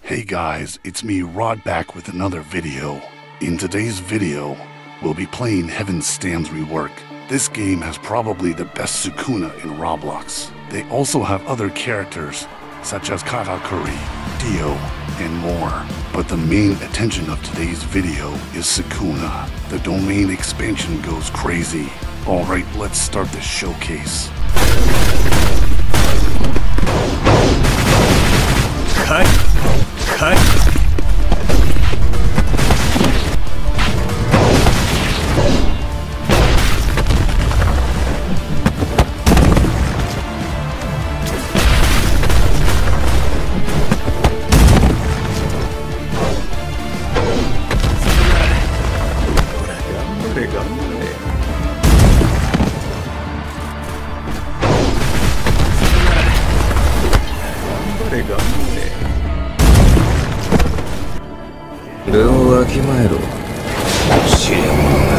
Hey guys, it's me Rod back with another video. In today's video, we'll be playing Heaven Stands Rework. This game has probably the best Sukuna in Roblox. They also have other characters, such as Katakuri, Dio, and more. But the main attention of today's video is Sukuna. The domain expansion goes crazy. Alright, let's start the showcase. れ頑張れ。頑張れ頑張れ。分をわきまえろ知れ。者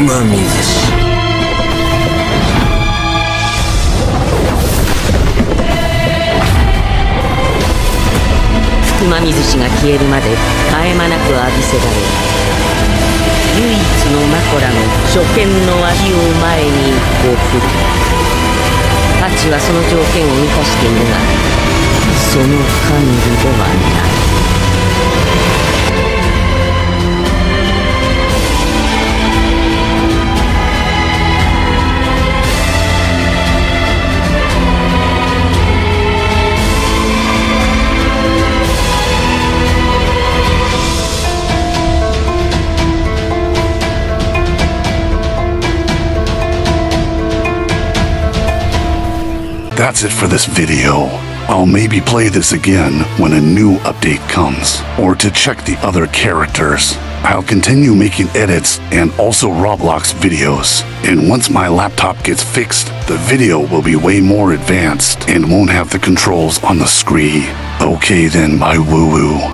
福間水氏福間水氏が消えるまで絶え間なく浴びせられ唯一のマコラの初見の味を前に送る。ハチはその条件を満たしているがその限りではない「That's it for this video. I'll maybe play this again when a new update comes, or to check the other characters. I'll continue making edits and also Roblox videos. And once my laptop gets fixed, the video will be way more advanced and won't have the controls on the screen. Okay then, my woo woo.